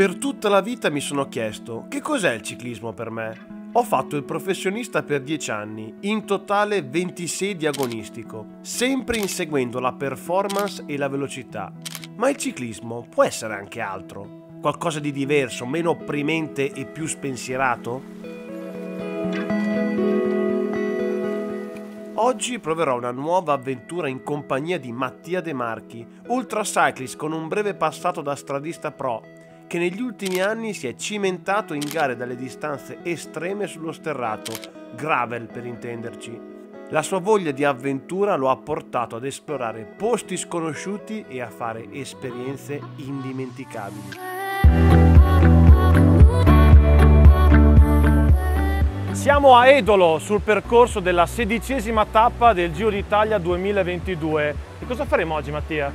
Per tutta la vita mi sono chiesto che cos'è il ciclismo per me. Ho fatto il professionista per 10 anni, in totale 26 di agonistico, sempre inseguendo la performance e la velocità. Ma il ciclismo può essere anche altro? Qualcosa di diverso, meno opprimente e più spensierato? Oggi proverò una nuova avventura in compagnia di Mattia De Marchi, ultra cyclist con un breve passato da stradista pro che negli ultimi anni si è cimentato in gare dalle distanze estreme sullo sterrato, gravel per intenderci. La sua voglia di avventura lo ha portato ad esplorare posti sconosciuti e a fare esperienze indimenticabili. Siamo a Edolo sul percorso della sedicesima tappa del Giro d'Italia 2022. E cosa faremo oggi Mattia?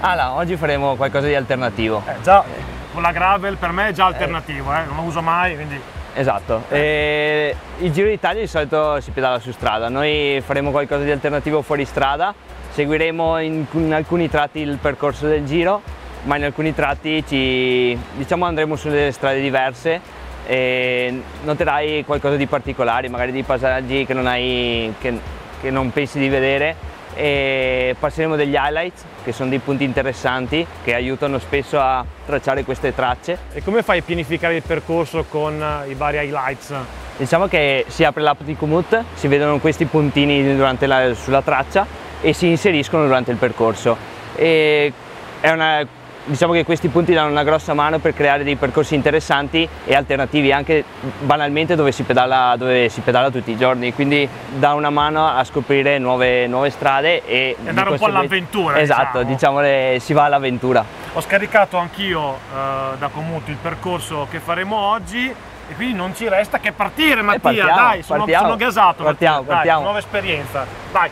Allora, oggi faremo qualcosa di alternativo. Eh, già con la gravel per me è già alternativo, eh, non lo uso mai, quindi... Esatto, e il Giro d'Italia di solito si pedala su strada, noi faremo qualcosa di alternativo fuori strada, seguiremo in, in alcuni tratti il percorso del Giro, ma in alcuni tratti ci, diciamo andremo sulle strade diverse e noterai qualcosa di particolare, magari di passaggi che non, hai, che, che non pensi di vedere e passeremo degli highlights che sono dei punti interessanti che aiutano spesso a tracciare queste tracce. E come fai a pianificare il percorso con i vari highlights? Diciamo che si apre l'app di Komoot, si vedono questi puntini la, sulla traccia e si inseriscono durante il percorso. E è una diciamo che questi punti danno una grossa mano per creare dei percorsi interessanti e alternativi anche banalmente dove si pedala, dove si pedala tutti i giorni. Quindi dà una mano a scoprire nuove, nuove strade e, e andare un po' all'avventura esatto diciamo, diciamo si va all'avventura. Ho scaricato anch'io eh, da Comuto il percorso che faremo oggi e quindi non ci resta che partire Mattia partiamo, dai sono, sono gasato partiamo, Mattia, partiamo. Dai, nuova esperienza. Vai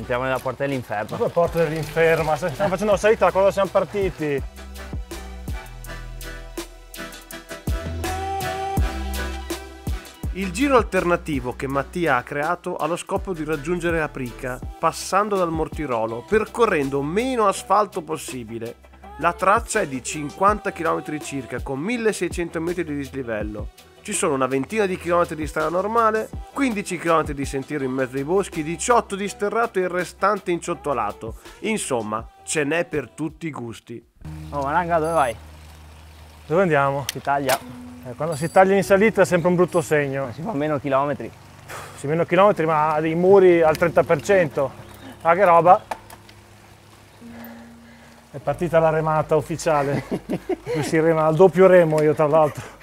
entriamo nella porta dell'inferno. Dove porta dell'inferno? Ma stiamo facendo la salita da quando siamo partiti. Il giro alternativo che Mattia ha creato ha lo scopo di raggiungere Aprica, passando dal Mortirolo, percorrendo meno asfalto possibile. La traccia è di 50 km circa, con 1600 metri di dislivello. Ci sono una ventina di chilometri di strada normale, 15 km di sentiero in mezzo ai boschi, 18 di sterrato e il restante inciottolato. Insomma, ce n'è per tutti i gusti. Oh Maranga, dove vai? Dove andiamo? Si taglia. Eh, quando si taglia in salita è sempre un brutto segno. Si fa meno chilometri. Si meno chilometri, ma ha dei muri al 30%. Ah, che roba! È partita la remata ufficiale. Qui si rema al doppio remo io tra l'altro.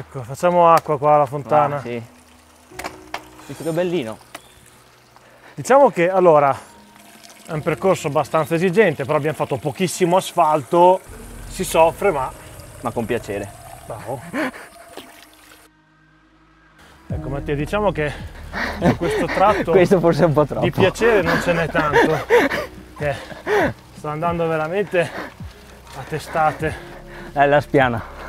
Ecco, facciamo acqua qua alla fontana. Ah, sì. Visto che bellino. Diciamo che allora è un percorso abbastanza esigente, però abbiamo fatto pochissimo asfalto, si soffre ma... Ma con piacere. Bravo. Ecco Mattia, diciamo che su questo tratto questo forse è un po' troppo. di piacere non ce n'è tanto, sto andando veramente a testate. È la spiana.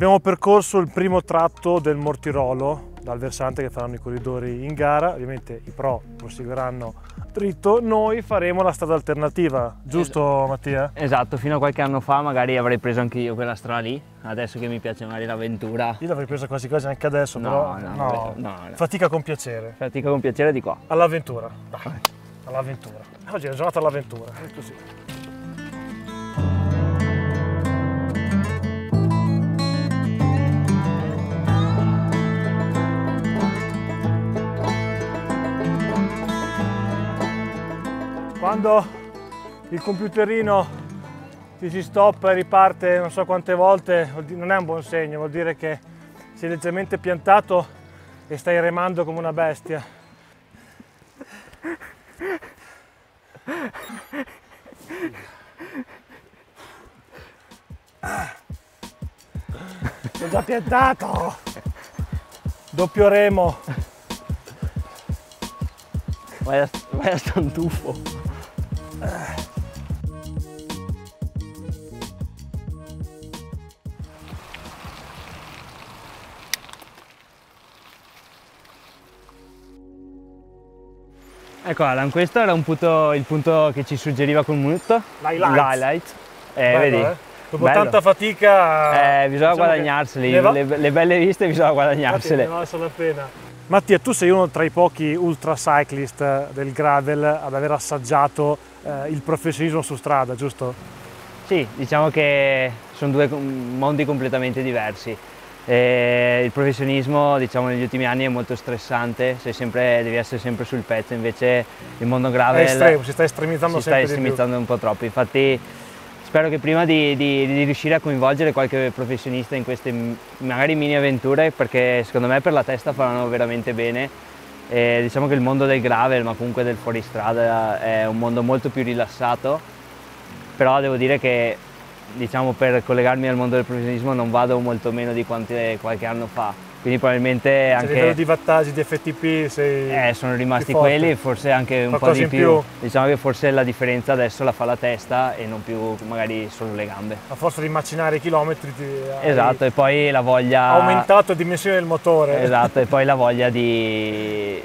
Abbiamo percorso il primo tratto del Mortirolo dal versante che faranno i corridori in gara, ovviamente i pro proseguiranno dritto, noi faremo la strada alternativa, giusto esatto. Mattia? Esatto, fino a qualche anno fa magari avrei preso anche io quella strada lì, adesso che mi piace magari l'avventura. Io l'avrei presa quasi quasi anche adesso, no, però no, no, no, fatica con piacere. Fatica con piacere di qua. All'avventura, all'avventura. Oggi è la giornata all'avventura, è così. Quando il computerino ti si stoppa e riparte non so quante volte non è un buon segno, vuol dire che sei leggermente piantato e stai remando come una bestia. Sono già piantato! Doppio remo. Vai a, vai a stantufo. Ecco Alan, questo era punto, il punto che ci suggeriva con Mut. L'highlight. L'highlight. Eh, Bello, vedi? eh? Dopo Bello. tanta fatica... Eh, bisogna diciamo guadagnarseli, va- le, le belle viste bisogna Infatti guadagnarsele. ne valsa la pena. Mattia, tu sei uno tra i pochi ultra cyclist del gravel ad aver assaggiato eh, il professionismo su strada, giusto? Sì, diciamo che sono due mondi completamente diversi. Eh, il professionismo diciamo, negli ultimi anni è molto stressante, sei sempre- devi essere sempre sul pezzo, invece il mondo gravel estremo, si sta estremizzando si sta estremizzando un po' troppo. Infatti spero che prima di, di- di riuscire a coinvolgere qualche professionista in queste magari mini avventure, perché secondo me per la testa faranno veramente bene. E diciamo che il mondo del gravel, ma comunque del fuoristrada, è un mondo molto più rilassato, però devo dire che diciamo, per collegarmi al mondo del professionismo non vado molto meno di quante- qualche anno fa, quindi probabilmente Cioè, a anche... livello di wattaggi, di FTP, sei... Eh, sono rimasti quelli, forse anche un po' Qualcosa di in più. più. Diciamo che forse la differenza adesso la fa la testa e non più magari solo le gambe. A forza di macinare i chilometri ti Esatto, e poi la voglia... aumentato la dimensione del motore. Esatto, e poi la voglia di...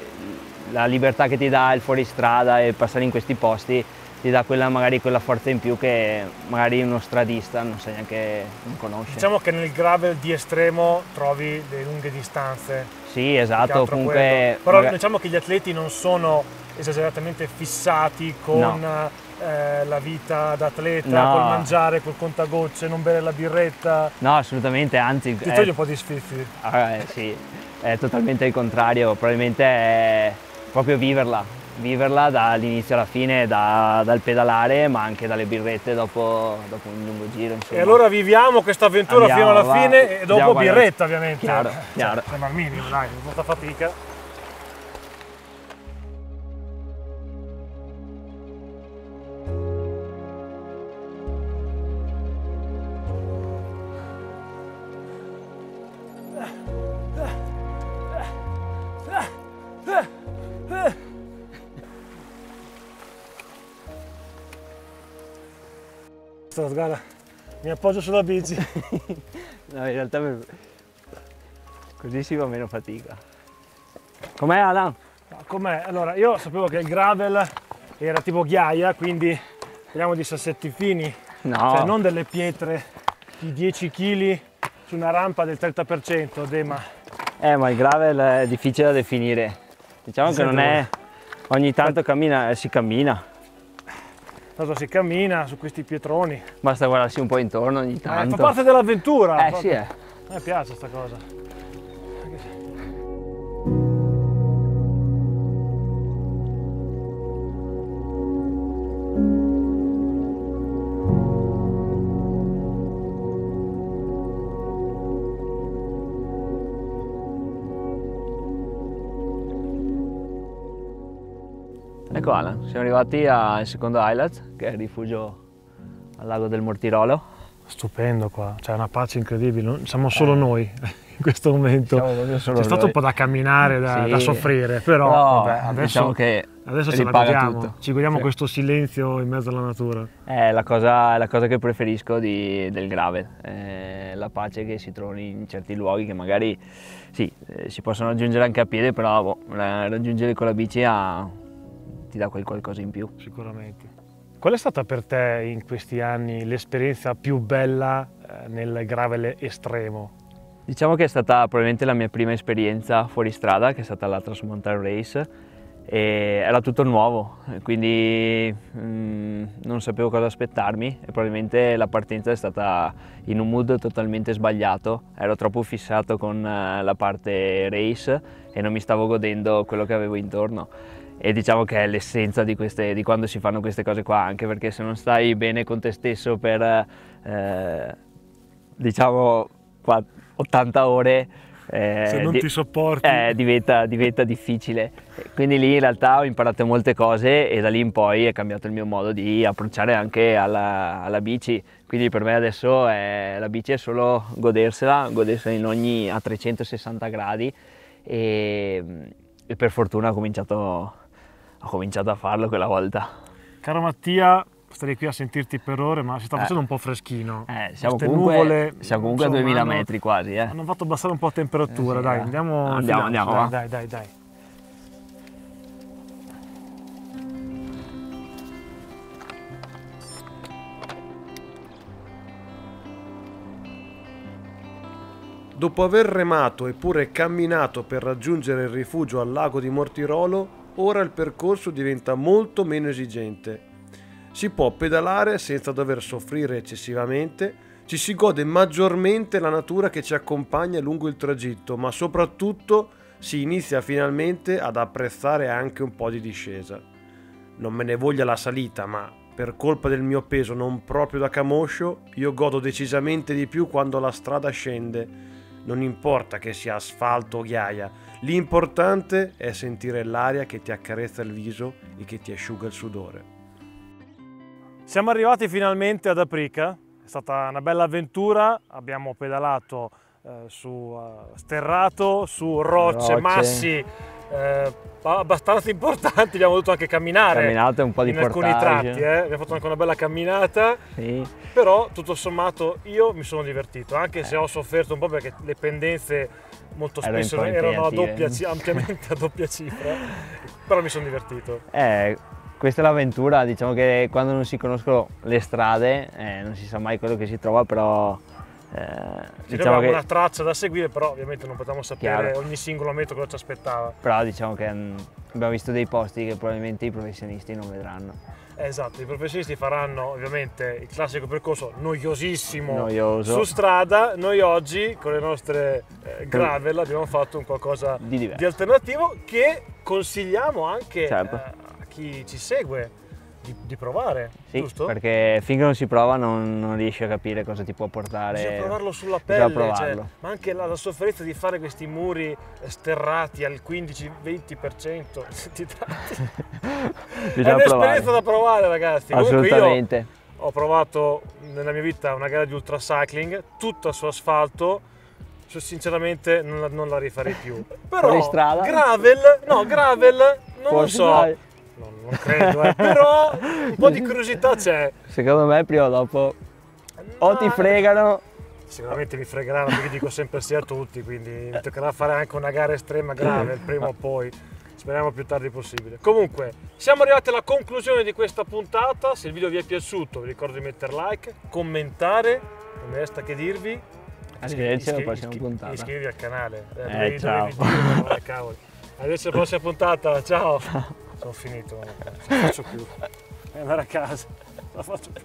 la libertà che ti dà il fuoristrada e passare in questi posti ti dà quella, magari quella forza in più che magari uno stradista non sa neanche, non conosce. Diciamo che nel gravel di estremo trovi le lunghe distanze. sì, esatto, comunque... quello. Però maga- diciamo che gli atleti non sono esageratamente fissati con eh, la vita d'atleta, No. col mangiare, col contagocce, non bere la birretta. No, assolutamente, anzi... Ti eh, toglie un po' di sfifi. Ah, eh, sì, è totalmente il contrario, probabilmente è proprio viverla, viverla dall'inizio alla fine, da- dal pedalare, ma anche dalle birrette dopo, dopo un lungo giro. Insomma. E allora viviamo questa avventura fino alla va. fine e dopo birretta ovviamente. Chiaro, Cioè, chiaro. Il minimo, dai, molta fatica. Sto, guarda, mi appoggio sulla bici. No, in realtà per- così si fa meno fatica. Com'è? No, Com'è? Allora, io sapevo che il gravel era tipo ghiaia, quindi parliamo di sassetti fini, No, cioè non delle pietre di 10 kg su una rampa del 30%, Dema. eh, ma il gravel è difficile da definire. Diciamo che non è... Ogni tanto cammina, eh, si cammina, Tanto si cammina su questi pietroni. basta guardarsi un po' intorno ogni Eh, fa tanto. parte dell'avventura. Eh fa- sì, eh. A me piace sta cosa. Alan, siamo arrivati al secondo highlight, che è il rifugio al lago del Mortirolo. Stupendo qua, c'è una pace incredibile, siamo solo noi in questo momento. Eh. C'è stato noi. un po' da camminare, da, Sì. da soffrire, però Però, vabbè, adesso, diciamo che adesso ce la godiamo, ci godiamo Sì. questo silenzio in mezzo alla natura. È la cosa, è la cosa che preferisco di- del gravel, è la pace che si trova in certi luoghi che magari sì, eh, si possono raggiungere anche a piedi, però boh, ra- raggiungere con la bici ha- ti dà quel qualcosa in più. Sicuramente. Qual è stata per te in questi anni l'esperienza più bella eh, nel gravel estremo? Diciamo che è stata probabilmente la mia prima esperienza fuori strada, che è stata la Transmountain Race, e era tutto nuovo, quindi mm, non sapevo cosa aspettarmi e probabilmente la partenza è stata in un mood totalmente sbagliato, ero troppo fissato con eh, la parte race e non mi stavo godendo quello che avevo intorno. E diciamo che è l'essenza di, queste- di quando si fanno queste cose qua, anche perché se non stai bene con te stesso per eh, diciamo qua- 80 ore eh, Se non di- ti sopporti. eh, diventa, diventa difficile. Quindi lì in realtà ho imparato molte cose e da lì in poi è cambiato il mio modo di approcciare anche alla, alla bici. Quindi per me adesso è- la bici è solo godersela, godersela in ogni, a 360 gradi e, e per fortuna ho cominciato, ho cominciato a farlo quella volta. Caro Mattia, starei qui a sentirti per ore, ma si sta facendo un po' freschino. Eh, siamo Queste comunque, nuvole, siamo comunque a insomma, 2000 hanno- metri quasi. Eh. Hanno fatto abbassare un po' la temperatura, Eh, sì, dai, eh. andiamo, Andiamo, fidiamoci, andiamo, dai, dai, dai, dai. Dopo aver remato e pure camminato per raggiungere il rifugio al lago di Mortirolo, ora il percorso diventa molto meno esigente. Si può pedalare senza dover soffrire eccessivamente, ci si gode maggiormente la natura che ci accompagna lungo il tragitto, ma soprattutto si inizia finalmente ad apprezzare anche un po' di discesa. Non me ne voglia la salita, ma per colpa del mio peso non proprio da camoscio, io godo decisamente di più quando la strada scende. Non importa che sia asfalto o ghiaia, l'importante è sentire l'aria che ti accarezza il viso e che ti asciuga il sudore. Siamo arrivati finalmente ad Aprica, è stata una bella avventura, abbiamo pedalato eh, su eh, sterrato, su rocce, Rocce. massi eh, abbastanza importanti, abbiamo dovuto anche camminare Camminate un po' di in alcuni portage. tratti, eh. abbiamo fatto anche una bella camminata, Sì. però tutto sommato io mi sono divertito, anche se Eh. ho sofferto un po' perché le pendenze molto spesso erano a impegnative. doppia, ampiamente a doppia cifra, però mi sono divertito. Eh, questa è l'avventura, diciamo che quando non si conoscono le strade eh, non si sa mai quello che si trova, però eh, Ci diciamo, che, una traccia da seguire, però ovviamente non potevamo sapere Chiaro. ogni singolo metro cosa ci aspettava. però diciamo che mm, abbiamo visto dei posti che probabilmente i professionisti non vedranno. Esatto, i professionisti faranno ovviamente il classico percorso noiosissimo Noioso. su strada. Noi oggi con le nostre eh, gravel abbiamo fatto un qualcosa Di di alternativo che consigliamo anche Certo. eh, a chi ci segue di, di provare, Sì, giusto? perché finché non si prova non, non riesci a capire cosa ti può portare. Bisogna provarlo sulla pelle, cioè, provarlo. ma anche la, la sofferenza di fare questi muri sterrati al 15-20%. Ti tratti. È un'esperienza da provare, ragazzi. Comunque io Assolutamente. ho provato nella mia vita una gara di ultracycling, tutta su asfalto. so- Sinceramente non la, non la rifarei più. Però gravel, no, gravel, non lo Forse so. dai. Non, non credo, eh, però un po' di curiosità c'è. Secondo me prima o dopo o ti fregano Sicuramente mi fregheranno perché dico sempre sì a tutti, quindi mi toccherà fare anche una gara estrema grave prima o poi. Speriamo più tardi possibile. Comunque, siamo arrivati alla conclusione di questa puntata. Se il video vi è piaciuto, vi ricordo di mettere like, commentare. Non mi resta che dirvi. Arrivederci alla prossima puntata. Iscrivevi al canale. Eh, dovevi- ciao. dovevi dirlo, eh, cavoli. Arrivederci alla prossima puntata. Ciao. Sono finito. Non la faccio più. Devo andare a casa. Non la faccio più.